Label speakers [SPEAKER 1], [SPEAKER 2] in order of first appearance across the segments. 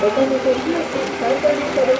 [SPEAKER 1] ご加入と広く再開さ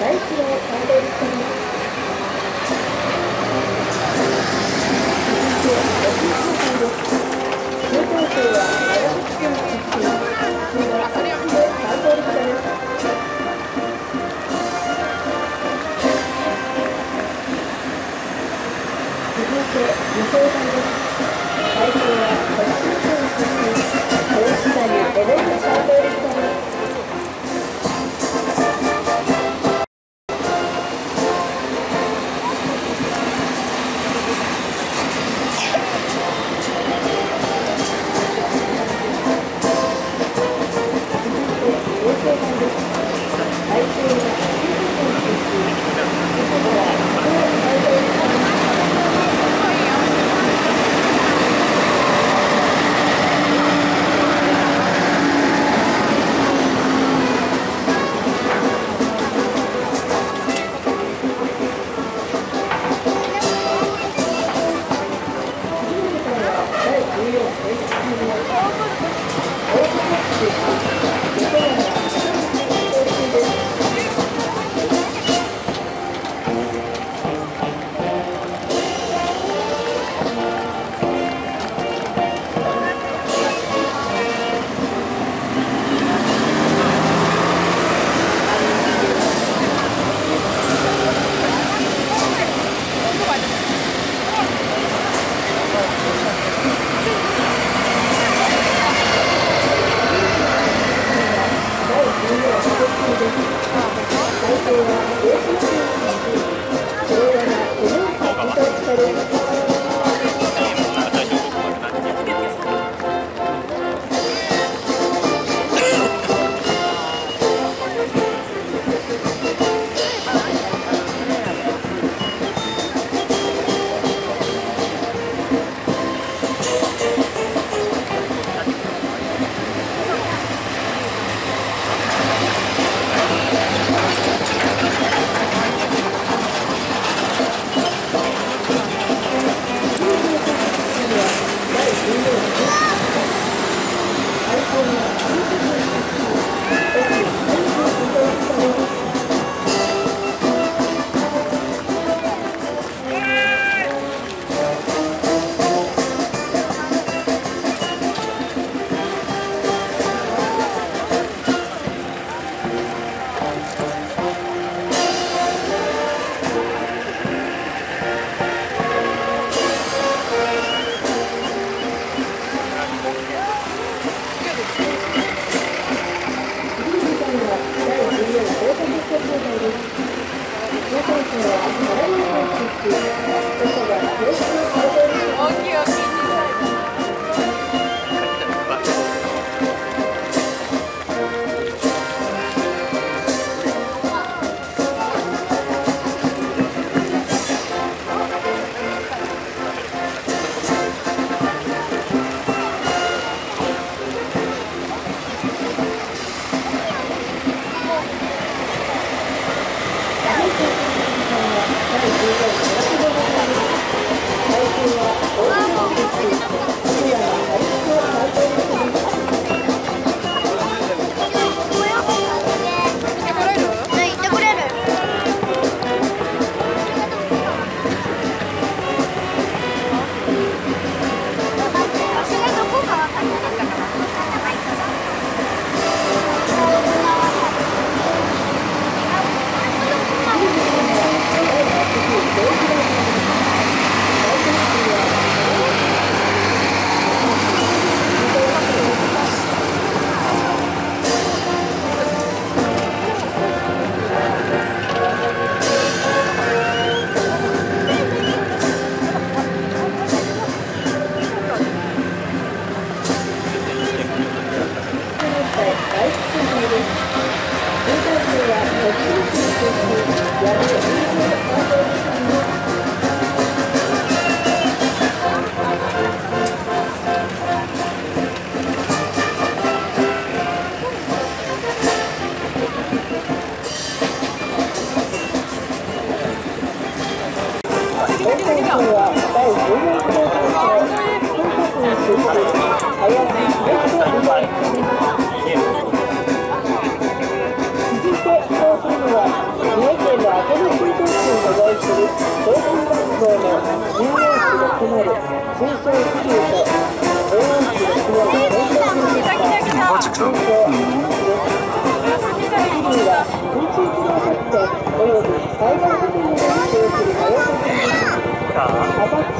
[SPEAKER 1] 大地を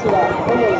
[SPEAKER 1] アタッチは主に対到着